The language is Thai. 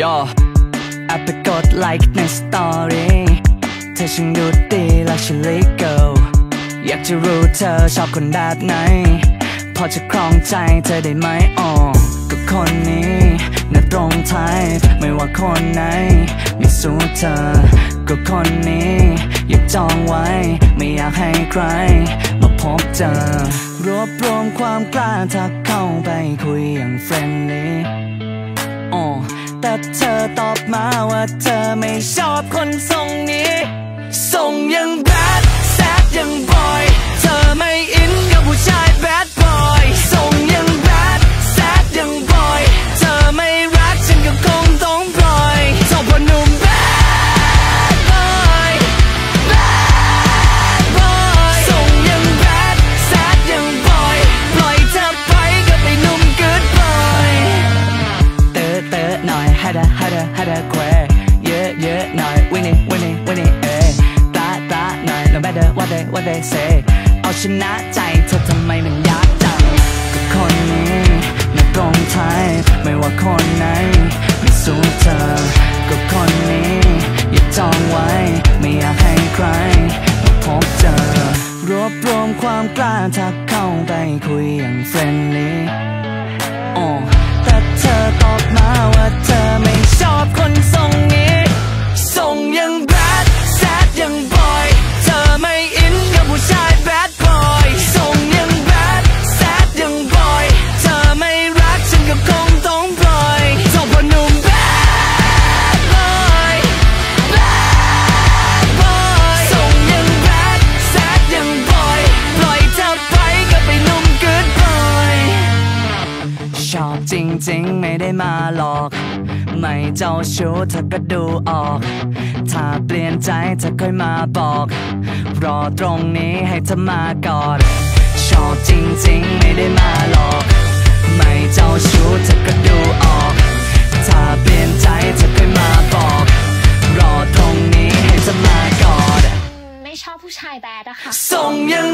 ย่อแอบไปกดไลค์ในสตอรี่เธอช่างดูดีและฉันลิเกิลอยากจะรู้เธอชอบคนแบบไหน พอจะครองใจเธอได้ไหมอ๋อก็คนนี้น่าตรงไทยไม่ว่าคนไหน ไม่สู้เธอ ก็คนนี้ อยากจองไว้ ไม่อยากให้ใคร มาพบเจอ รวบรวมความกล้าทักเข้าไปคุยอย่างเฟรนลี่ แต่เธอตอบมาว่าเธอไม่ชอบคนทรงนี้ ดะฮัดะฮัดะแควเยอะเยอะหน่อยวินี่วินี่วินี่เอ้ตาตาหน่อย no matter what they what they say เอาชนะใจเธอทำไมมันยากจังก็คนนี้น่ตรงไทยไม่ว่าคนไหนไม่สู้เธอก็คนนี้อย่าจองไว้ ไม่อยากให้ใครมาพบเจอรวบรวมความกล้าทักเข้าไปคุยอย่างเฟรนลี่อ๋ ชอบจริงๆ ไม่ได้มาหลอก ไม่เจ้าชู้เธอก็ดูออก ถ้าเปลี่ยนใจเธอค่อยมาบอก รอตรงนี้ให้เธอมากอด ชอบจริงๆ ไม่ได้มาหลอก ไม่เจ้าชู้เธอก็ดูออก ถ้าเปลี่ยนใจเธอค่อยมาบอก รอตรงนี้ให้เธอมากอด ไม่ชอบผู้ชายแบดอะค่ะส่งยัง